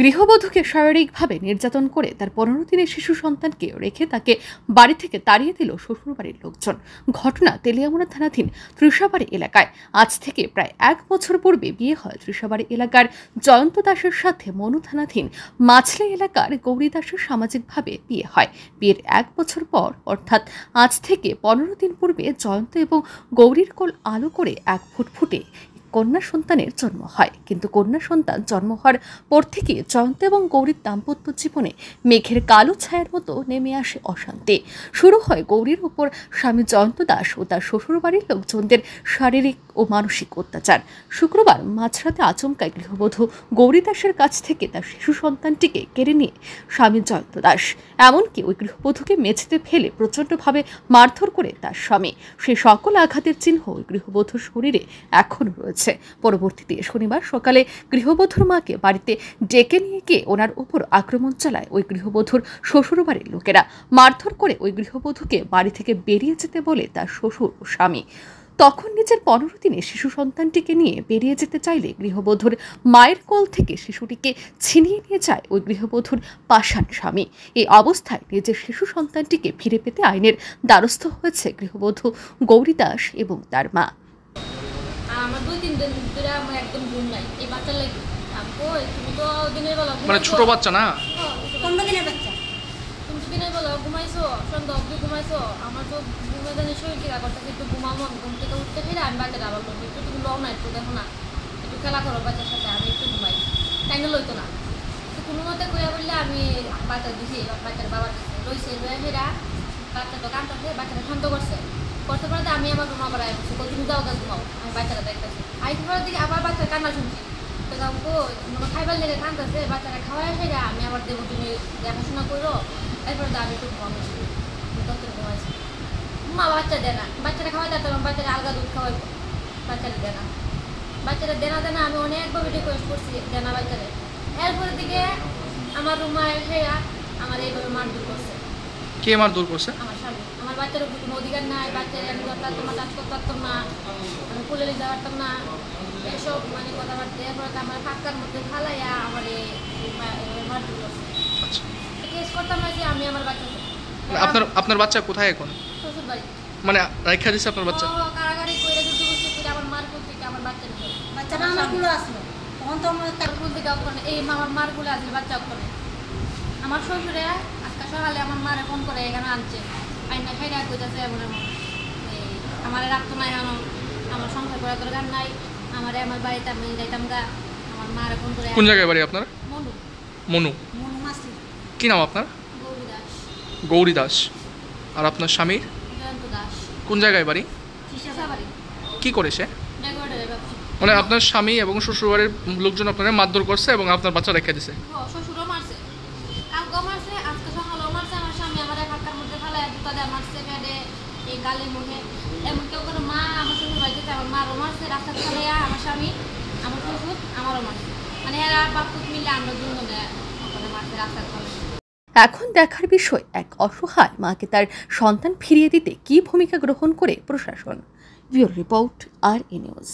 গৃহবধূকে শারীরিকভাবে নির্যাতন করে তার পনেরো দিনের শিশু সন্তানকে রেখে তাকে বাড়ি থেকে তাড়িয়ে দিল শ্বশুরবাড়ির লোকজন। ঘটনা তেলিয়ামুড়া থানাধীন ত্রিশাবাড়ি এলাকায়। আজ থেকে প্রায় এক বছর পূর্বে বিয়ে হয় ত্রিশাবাড়ি এলাকার জয়ন্ত দাসের সাথে মনু থানাধীন মাছলি এলাকার গৌরী দাসের সামাজিকভাবে বিয়ে হয়। বিয়ের এক বছর পর, অর্থাৎ আজ থেকে পনেরো দিন পূর্বে জয়ন্ত এবং গৌরীর কোল আলো করে এক ফুটফুটে কন্যা সন্তানের জন্ম হয়। কিন্তু কন্যা সন্তান জন্ম হওয়ার পর থেকে জয়ন্ত এবং গৌরীর দাম্পত্য জীবনে মেঘের কালো ছায়ার মতো নেমে আসে অশান্তি। শুরু হয় গৌরীর উপর স্বামী জয়ন্ত দাস ও তার শ্বশুরবাড়ির লোকজনদের শারীরিক ও মানসিক অত্যাচার। শুক্রবার মাঝরাতে আচমকায় গৃহবধূ গৌরী দাসের কাছ থেকে তার শিশু সন্তানটিকে কেড়ে নিয়ে স্বামী জয়ন্ত দাস। এমনকি ওই গৃহবধূকে মেঝেতে ফেলে প্রচণ্ডভাবে মারধর করে তার স্বামী। সে সকল আঘাতের চিহ্ন ওই গৃহবধূর শরীরে এখনও রয়েছে। পরবর্তীতে শনিবার সকালে গৃহবধূর মাকে বাড়িতে ডেকে নিয়ে গিয়ে ওনার উপর আক্রমণ চালায় ওই গৃহবধূর শ্বশুরবাড়ির লোকেরা। মারধর করে ওই গৃহবধূকে বাড়ি থেকে বেরিয়ে যেতে বলে তার শ্বশুর ও স্বামী। তখন নিজের পনেরো দিনে শিশু সন্তানটিকে নিয়ে বেরিয়ে যেতে চাইলে গৃহবধূর মায়ের কোল থেকে শিশুটিকে ছিনিয়ে নিয়ে যায় ওই গৃহবধূর পাষাণ স্বামী। এই অবস্থায় নিজের শিশু সন্তানটিকে ফিরে পেতে আইনের দ্বারস্থ হয়েছে গৃহবধূ গৌরী দাস এবং তার মা। আমার দুই তিন দিন ধরে আমার একদম ঘুম নাই। এই বাচ্চার লাগে। কই তুমি তো দিনের বেলা মানে ছোট বাচ্চা না? হ্যাঁ, পনেরো দিনের বাচ্চা? তুমি তো দিনের বেলা ঘুমাইছো সন্ধ্যা অবধি ঘুমাইছো। আমার তো ঘুমে জানি শরীর টিকা করতেছে একটু ঘুমাবো আমি ঘুম থেকে উঠতে ফিরে আমি বাচ্চাটা আবার করব একটু তুমি লও না একটু দেখো না। একটু খেলা করো বাচ্চার সাথে আমি একটু ঘুমাই। তাই না লইতো না? তো কোনো মতে বললে আমি বাচ্চা দিছি বাচ্চার বাবার কাছে লইছে লইয়া ফেরা। বাচ্চা তো কান্দতেছে বাচ্চাটা শান্ত আমি আমার রুমা করাই বলছি কই তুমি যাও গাছ ঘুমাও আমি বাচ্চাটা দেখতেছি। আইতে পরের দিকে আবার বাচ্চার কান্না শুনছি। তো কাউকে মনে খাইবার লেগে কান্দতেছে বাচ্চাটা খাওয়াই ফেরা আমি আবার দেবো তুমি দেখাশোনা করো। এরপরে তো আমি একটু ঘুমাইছি তত ঘুমাইছি। মা বাচ্চা দেয় না বাচ্চাটা খাওয়াই দিতাম বাচ্চারা আলগা দুধ খাওয়াই বাচ্চাটা দেয় না বাচ্চাটা দেনা দেনা আমি অনেকভাবে রিকোয়েস্ট করছি দেনা বাচ্চাদের। এরপরের দিকে আমার রুমা ফেরা আমার এইভাবে মারধর করছে। কে মার দূর করছে? আমার স্বামী। আমার বাচ্চার উপর কোনো অধিকার নাই বাচ্চার আমি পারতাম না করতে পারতাম না আমি খুলে নিতে পারতাম না। এসব মানে কথাবার্তা এরপরে তো আমার ফাঁকার মধ্যে ফালাইয়া আমার করছে। আচ্ছা। কেস করতাম না যে আমি আমার বাচ্চা মানে আপনার আপনার বাচ্চা কোথায় এখন? মানে রাইখা দিচ্ছে আপনার বাচ্চা? কারাগারি যুদ্ধ আমার মার কুল আমার বাচ্চা নিয়ে বাচ্চাটা আমার কুলো আসলো। তখন তো আমার তার কুল থেকে অক্ষণে এই আমার মার কুলে বাচ্চা অক্ষণে আমার শ্বশুরে আজকে সকালে আমার মারে ফোন করে এখানে আনছে। আইনা খাইরা কইতাছে এমন এমন। আমার রাখতো না এখন। আমার সংসার করার দরকার নাই। আমারে আমার বাড়িতে আমি যাইতাম গা। আমার ফোন করে কোন জায়গায় বাড়ি আপনার? মনু। মনু। মনু মাসি। কি নাম আপনার? গৌরী দাস। গৌরী দাস। আর আপনার স্বামীর? জয়ন্ত দাস। কোন জায়গায় বাড়ি? কি করে সে? মানে আপনার স্বামী এবং শ্বশুরবাড়ির লোকজন আপনার মারধর করছে এবং আপনার বাচ্চা রেখে দিছে। ও, শ্বশুরও মারছে কালকেও মারছে আজকে সকালেও মারছে আমার স্বামী আমার ফাঁকার এই মুখে এমন কেউ করে মা আমার শ্বশুর বাড়িতে আমার মারও মারছে রাস্তা আমার স্বামী, আমার শ্বশুর, আমারও মারছে মানে এরা বাপ পুত মিলে আমরা দুজনে মারছে এখন দেখার বিষয়, এক অসহায় মাকে তার সন্তান ফিরিয়ে দিতে কী ভূমিকা গ্রহণ করে প্রশাসন? ভিওর রিপোর্ট, আর এ নিউজ।